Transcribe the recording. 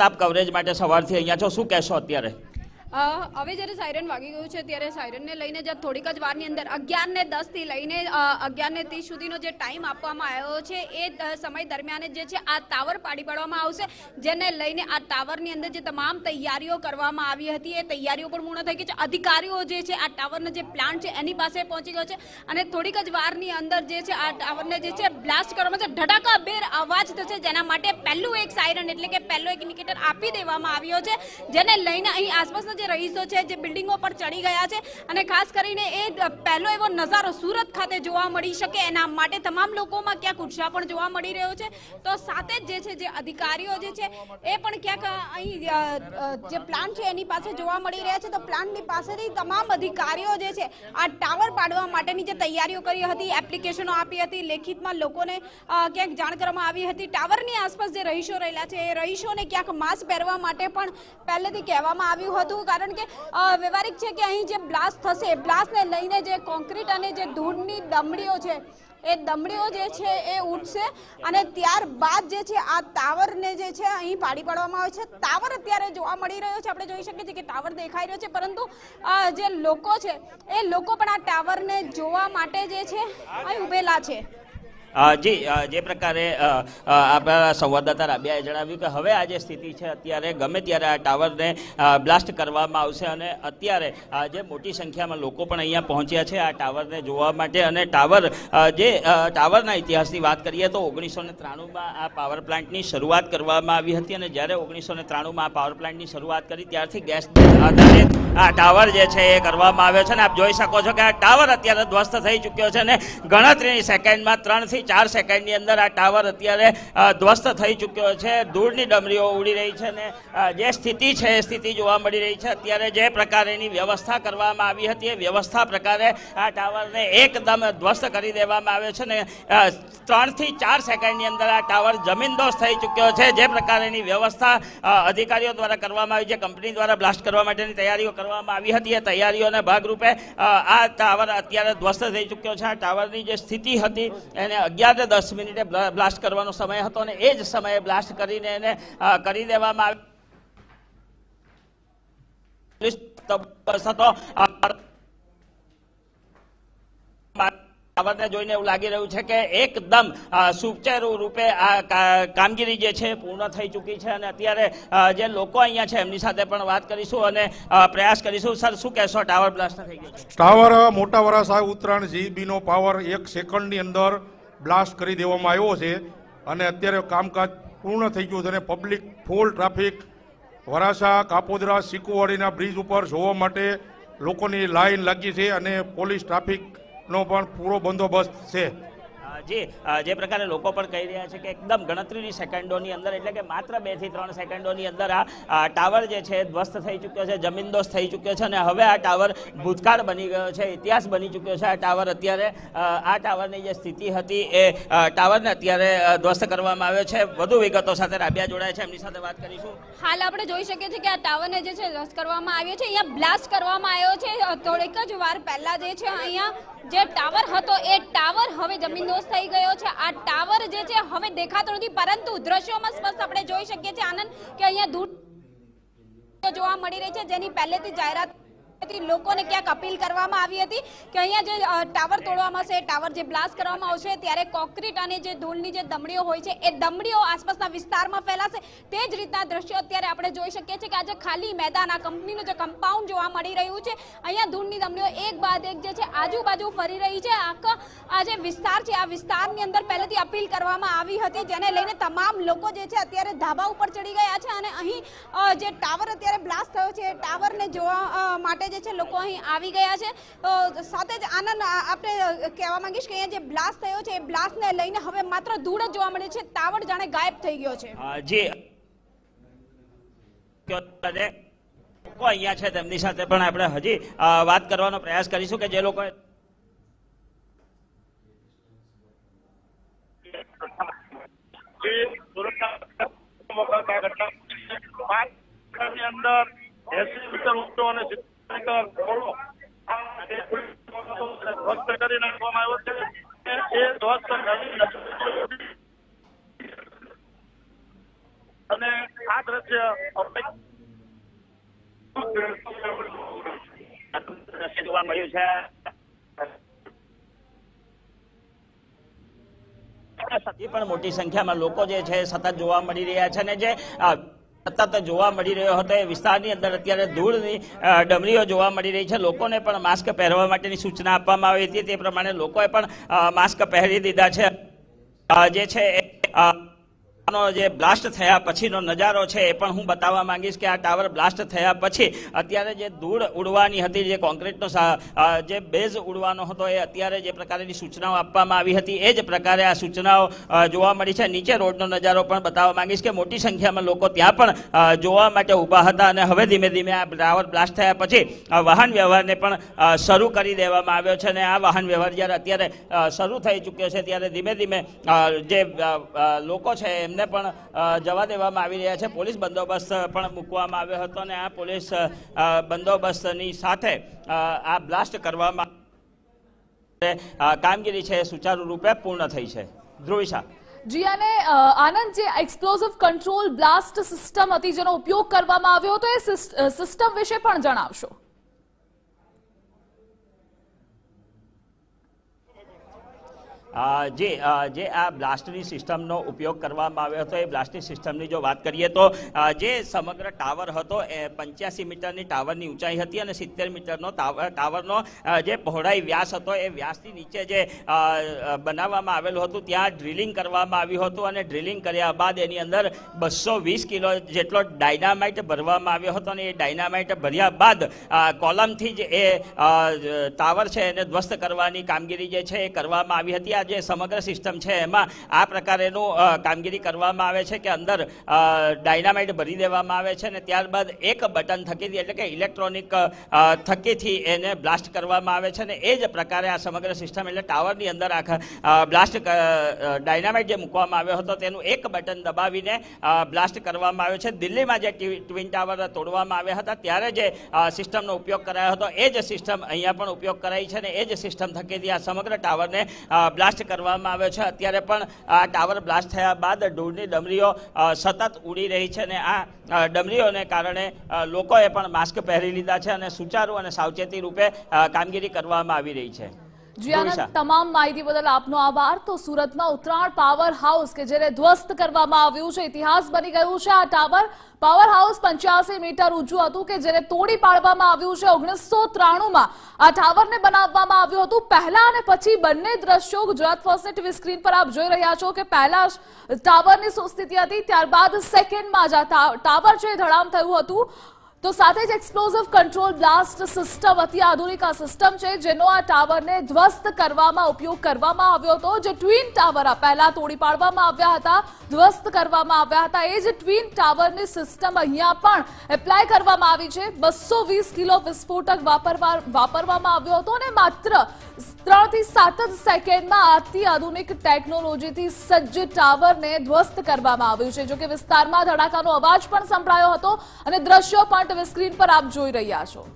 આપ કવરેજ માટે સવારથી અહીંયા છો. શું કહેશો અત્યારે? હવે જ્યારે સાયરન વાગી ગયું છે ત્યારે સાયરનને લઈને જ્યાં થોડીક જ વારની અંદર અગિયાર ને દસથી લઈને અગિયાર ને ત્રીસ સુધીનો જે ટાઈમ આપવામાં આવ્યો છે એ સમય દરમિયાન જે છે આ ટાવર પાડી પાડવામાં આવશે, જેને લઈને આ ટાવરની અંદર જે તમામ તૈયારીઓ કરવામાં આવી હતી, એ તૈયારીઓ પણ પૂર્ણ થઈ ગઈ છે. અધિકારીઓ જે છે આ ટાવરનો જે પ્લાન્ટ છે એની પાસે પહોંચી ગયો છે અને થોડીક જ વારની અંદર જે છે આ ટાવરને જે છે બ્લાસ્ટ કરવામાં છે ધડાકા બેર અવાજ થશે જેના માટે પહેલું એક સાયરન એટલે કે પહેલો એક ઇન્ડિકેટર આપી દેવામાં આવ્યો છે, જેને લઈને અહીં આસપાસના જે રહીશો છે, જે બિલ્ડિંગો પર ચડી ગયા છે અને ખાસ કરીને એ પહેલો એવો નજારો સુરત ખાતે જોવા મળી શકે. એના માટે તમામ લોકોમાં ક્યાંક ઉત્સાહ પણ જોવા મળી રહ્યો છે. તો સાથે જ જે છે, જે અધિકારીઓ જે છે, એ પણ ક્યાંક અહીં જે પ્લાન્ટ છે એની પાસે જોવા મળી રહ્યા છે. તો પ્લાન્ટની પાસેથી તમામ અધિકારીઓ જે છે, આ ટાવર પાડવા માટેની જે તૈયારીઓ કરી હતી, એપ્લિકેશનો આપી હતી, લેખિતમાં લોકોને ક્યાંક જાણ કરવામાં આવી હતી. ટાવરની આસપાસ જે રહીશો રહેલા છે, એ રહીશોને ક્યાંક માસ્ક પહેરવા માટે પણ પહેલેથી કહેવામાં આવ્યું હતું કારણ કે વ્યવહારિક છે કે અહીં જે બ્લાસ્ટ થશે બ્લાસ્ટને લઈને જે કોન્ક્રીટ અને જે ધૂળની દમડીઓ છે, એ દમડીઓ જે છે એ ઉઠશે અને ત્યારબાદ જે છે આ ટાવરને જે છે અહીં પાડી પાડવામાં આવે છે. ટાવર અત્યારે જોવા મળી રહ્યો છે. આપણે જોઈ શકીએ છીએ કે ટાવર દેખાઈ રહ્યો છે, પરંતુ જે લોકો છે, એ લોકો પણ આ ટાવરને જોવા માટે જે છે અહીં ઉભેલા છે. જી જે પ્રકારે આપણા સંવાદદાતા રાબિયાએ જણાવ્યું કે હવે આ જે સ્થિતિ છે, અત્યારે ગમે ત્યારે આ ટાવરને બ્લાસ્ટ કરવામાં આવશે અને અત્યારે જે મોટી સંખ્યામાં લોકો પણ અહીંયા પહોંચ્યા છે આ ટાવરને જોવા માટે અને ટાવર જે ટાવરના ઇતિહાસની વાત કરીએ તો ઓગણીસો ને ત્રાણુંમાં આ પાવર પ્લાન્ટની શરૂઆત કરવામાં આવી હતી અને જ્યારે ઓગણીસો ને ત્રાણુંમાં આ પાવર પ્લાન્ટની શરૂઆત કરી ત્યારથી ગેસ આધારિત આ ટાવર જે છે એ કરવામાં આવ્યો છે અને આપ જોઈ શકો છો કે આ ટાવર અત્યારે ધ્વસ્ત થઈ ચૂક્યો છે અને ગણતરીની સેકન્ડમાં ત્રણથી ચાર સેકન્ડની અંદર આ ટાવર અત્યારે ધ્વસ્ત થઈ ચૂક્યો છે. ધૂળની ડમરીઓ ઉડી રહી છે અને જે સ્થિતિ છે એ સ્થિતિ જોવા મળી રહી છે. અત્યારે જે પ્રકારેની વ્યવસ્થા કરવામાં આવી હતી, એ વ્યવસ્થા પ્રકારે આ ટાવરને એકદમ ધ્વસ્ત કરી દેવામાં આવ્યો છે ને ત્રણથી ચાર સેકન્ડની અંદર આ ટાવર જમીનદોસ્ત થઈ ચૂક્યો છે. જે પ્રકારેની વ્યવસ્થા અધિકારીઓ દ્વારા કરવામાં આવી છે, કંપની દ્વારા બ્લાસ્ટ કરવા માટેની તૈયારીઓ કરવામાં આવી હતી. એ તૈયારીઓના ભાગરૂપે આ ટાવર અત્યારે ધ્વસ્ત થઈ ચૂક્યો છે. આ ટાવરની જે સ્થિતિ હતી, એને અગિયાર ને દસ મિનિટે બ્લાસ્ટ કરવાનો સમય હતો અને એ જ સમયે બ્લાસ્ટ કરીને એને કરી દેવામાં આવી. હતો. અ, ટાવરને જોઈને એવું લાગી રહ્યું છે કે એકદમ અ, સુચારુ રૂપે આ કામગીરી જે છે પૂર્ણ થઈ ચૂકી છે અને અત્યારે જે લોકો અહીંયા છે એમની સાથે પણ વાત કરીશું અને પ્રયાસ કરીશું. સર શું કહેશો? ટાવર બ્લાસ્ટ થઈ ગયો ટાવર મોટા વરાસા ઉત્તરાયણ જીબીનો પાવર એક સેકન્ડની અંદર બ્લાસ્ટ કરી દેવામાં આવ્યો છે અને અત્યારે કામકાજ પૂર્ણ થઈ ગયું છે અને public full traffic Varachha Kapodara સિકુવાડીના bridge ઉપર જોવા માટે લોકોની લાઈન લાગી છે અને પોલીસ ટ્રાફિકનો પણ પૂરો બંદોબસ્ત છે. જી જે પ્રકારે લોકો પણ કહી રહ્યા છે કે એકદમ ગણતરીની સેકન્ડોની અંદર, એટલે કે માત્ર બેથી ત્રણ સેકન્ડોની અંદર આ ટાવર જે છે ધ્વસ્ત થઈ ચૂક્યો છે, જમીનદોસ્ત થઈ ચૂક્યો છે અને હવે આ ટાવર ભૂતકાળ બની ગયો છે, ઇતિહાસ બની ચૂક્યો છે. આ ટાવર અત્યારે આ ટાવરની જે સ્થિતિ હતી એ ટાવરને અત્યારે ધ્વસ્ત કરવામાં આવ્યો છે. વધુ વિગતો સાથે રાબિયા જોડાય છે. એમની સાથે વાત કરીશું. હાલ આપણે જોઈ શકીએ છીએ કે આ ટાવરને જે છે ધ્વસ્ત કરવામાં આવ્યો છે. અહીંયા બ્લાસ્ટ કરવામાં આવ્યો છે. થોડીક જ વાર પહેલા જે છે અહીંયા જે ટાવર હતો, એ ટાવર હવે જમીનદોસ્ત થઈ ગયો છે. આ ટાવર જે છે હવે દેખાતો નથી, પરંતુ દ્રશ્યોમાં સ્પષ્ટ આપણે જોઈ શકીએ છીએ, આનંદ, કે અહીંયા દૂર જોવા મળી રહી છે, જેની પહેલેથી જાહેરાત લોકોને ક્યાંક અપીલ કરવામાં આવી હતી કે અહીંયા જે ટાવર તોડવામાં આવશે ટાવર જે બ્લાસ્ટ કરવામાં આવશે ત્યારે કોન્ક્રીટ અને જે ધૂળની જે દમડીઓ હોય છે એ દમડીઓ આસપાસના વિસ્તારમાં ફેલાશે. તે જ રીતના દ્રશ્યો અત્યારે આપણે જોઈ શકીએ છીએ કે આજે ખાલી મેદાન આ કંપનીનું જે કમ્પાઉન્ડ જોવા મળી રહ્યું છે અહીંયા ધૂળની દમડીઓ એક બાદ એક જે છે આજુબાજુ ફરી રહી છે. આખા આ જે વિસ્તાર છે આ વિસ્તારની અંદર પહેલેથી અપીલ કરવામાં આવી હતી જેને લઈને તમામ લોકો જે છે અત્યારે ધાબા ઉપર ચડી ગયા છે અને અહીં જે ટાવર અત્યારે બ્લાસ્ટ થયો છે ટાવરને જોવા અ, માટે જે છે લોકો અહીં આવી ગયા છે. તો સાથે જ આનંદ આપણે કહેવા માંગીશ કે અહીંયા જે બ્લાસ્ટ થયો છે એ બ્લાસ્ટને લઈને હવે માત્ર ધૂળ જ જોવા મળે છે. તાવડ જાણે ગાયબ થઈ ગયો છે. જે લોકો અહીંયા છે તેમની સાથે પણ આપણે હજી વાત કરવાનો પ્રયાસ કરીશું કે જે લોકો અંદર એસી મીટર ઊંચો અને દ્રશ્ય જોવા મળ્યું છે. પણ મોટી સંખ્યામાં લોકો જે છે સતત જોવા મળી રહ્યા છે અને જે અ, સતત જોવા મળી રહ્યો હતો એ વિસ્તારની અંદર અત્યારે ધૂળની ડમરીઓ જોવા મળી રહી છે. લોકોને પણ માસ્ક પહેરવા માટેની સૂચના આપવામાં આવી હતી. તે પ્રમાણે લોકોએ પણ માસ્ક પહેરી દીધા છે. જે છે નો જે બ્લાસ્ટ થયા પછીનો નજારો છે એ પણ હું બતાવવા માંગીશ કે આ ટાવર બ્લાસ્ટ થયા પછી અત્યારે જે ધૂળ ઉડવાની હતી, જે કોન્ક્રીટનો જે બેઝ ઉડવાનો હતો, એ અત્યારે જે પ્રકારની સૂચનાઓ આપવામાં આવી હતી, એ જ પ્રકારે આ સૂચનાઓ જોવા મળી છે. નીચે રોડનો નજારો પણ બતાવવા માંગીશ કે મોટી સંખ્યામાં લોકો ત્યાં પણ જોવા માટે ઊભા હતા અને હવે ધીમે ધીમે આ ટાવર બ્લાસ્ટ થયા પછી વાહન વ્યવહારને પણ શરૂ કરી દેવામાં આવ્યો છે અને આ વાહન વ્યવહાર જ્યારે અત્યારે શરૂ થઈ ચૂક્યો છે, ત્યારે ધીમે ધીમે જે લોકો છે એમને પણ જવા દેવામાં આવી રહ્યા છે. પોલીસ બંદોબસ્ત પણ મૂકવામાં આવ્યો હતો અને આ પોલીસ બંદોબસ્તની સાથે આ બ્લાસ્ટ કરવામાં કામગીરી છે સુચારુ રૂપે પૂર્ણ થઈ છે. ધ્રુવિશા જી, અને આનંદ, જે એક્સપ્લોઝિવ કંટ્રોલ બ્લાસ્ટ સિસ્ટમ હતી જેનો ઉપયોગ કરવામાં આવ્યો હતો, એ સિસ્ટમ વિશે પણ જણાવશો. જે જે આ બ્લાસ્ટની સિસ્ટમનો ઉપયોગ કરવામાં આવ્યો હતો, એ બ્લાસ્ટની સિસ્ટમની જો વાત કરીએ તો જે સમગ્ર ટાવર હતો, એ પંચ્યાસી મીટરની ટાવરની ઊંચાઈ હતી અને સિત્તેર મીટરનો ટાવર ટાવરનો જે પહોળાઈ વ્યાસ હતો, એ વ્યાસથી નીચે જે બનાવવામાં આવેલું હતું, ત્યાં ડ્રિલિંગ કરવામાં આવ્યું હતું અને ડ્રિલિંગ કર્યા બાદ એની અંદર બસો વીસ કિલો જેટલો ડાયનામાઇટ ભરવામાં આવ્યો હતો અને એ ડાયનામાઇટ ભર્યા બાદ કોલમથી જ એ ટાવર છે એને ધ્વસ્ત કરવાની કામગીરી જે છે એ કરવામાં આવી હતી. આ જે સમગ્ર સિસ્ટમ છે એમાં આ પ્રકારેનું કામગીરી કરવામાં આવે છે કે અંદર ડાયનામાઇટ ભરી દેવામાં આવે છે અને ત્યારબાદ એક બટન થકીથી એટલે કે ઇલેક્ટ્રોનિક થકીથી એને બ્લાસ્ટ કરવામાં આવે છે અને એ જ પ્રકારે આ સમગ્ર સિસ્ટમ એટલે ટાવરની અંદર આખા બ્લાસ્ટ ડાયનામાઇટ જે મૂકવામાં આવ્યો હતો તેનું એક બટન દબાવીને બ્લાસ્ટ કરવામાં આવ્યો છે. દિલ્હીમાં જે ટ્વિન ટાવર તોડવામાં આવ્યા હતા ત્યારે જે સિસ્ટમનો ઉપયોગ કરાયો હતો એ જ સિસ્ટમ અહીંયા પણ ઉપયોગ કરાઈ છે અને એ જ સિસ્ટમ થકીથી આ સમગ્ર ટાવરને અ, બ્લાસ્ટ કરવામાં આવ્યો છે. અત્યારે પણ આ ટાવર બ્લાસ્ટ થયા બાદ ઢોરની ડમરીઓ સતત ઉડી રહી છે અને આ ડમરીઓને કારણે લોકોએ પણ માસ્ક પહેરી લીધા છે અને સુચારુ અને સાવચેતી રૂપે કામગીરી કરવામાં આવી રહી છે. જી આનંદ તમામ માહિતી બદલ આપનો આભાર. તો સુરતમાં ઉત્તરાયણ પાવર હાઉસ કે જેને ધ્વસ્ત કરવામાં આવ્યું છે ઇતિહાસ બની ગયું છે આ ટાવર. પાવર હાઉસ પંચ્યાસી મીટર ઊંચું હતું કે જેને તોડી પાડવામાં આવ્યું છે ઓગણીસો ત્રાણુંમાં. આ ટાવરને બનાવવામાં આવ્યું હતું પહેલા અને પછી બંને દ્રશ્યો ગુજરાત ફર્સ્ટ ટીવી સ્ક્રીન પર આપ જોઈ રહ્યા છો કે પહેલા ટાવરની સુસ્થિતિ હતી ત્યારબાદ સેકન્ડમાં જ આ ટાવર છે ધડામ થયું હતું તો સાથે જ એક્સપ્લોઝિવ કંટ્રોલ બ્લાસ્ટ સિસ્ટમ અતિ આધુનિક આ સિસ્ટમ છે, જેનો આ ટાવરને ધ્વસ્ત કરવામાં ઉપયોગ કરવામાં આવ્યો હતો. જે ટ્વિન ટાવર આ પહેલા તોડી પાડવામાં આવ્યા હતા, ધ્વસ્ત કરવામાં આવ્યા હતા. એ જ ટ્વિન ટાવરની સિસ્ટમ અહીંયા પણ એપ્લાય કરવામાં આવી છે. બસો કિલો વિસ્ફોટક વાપરવા, વાપરવામાં આવ્યો હતો અને માત્ર ત્રણથી સાત જ સેકન્ડમાં અતિ આધુનિક ટેકનોલોજીથી સજ્જ ટાવરને ધ્વસ્ત કરવામાં આવ્યું છે. જો કે વિસ્તારમાં ધડાકાનો અવાજ પણ સંભળાયો હતો અને દ્રશ્યો પણ સ્ક્રીન પર આપ જોઈ રહ્યા છો.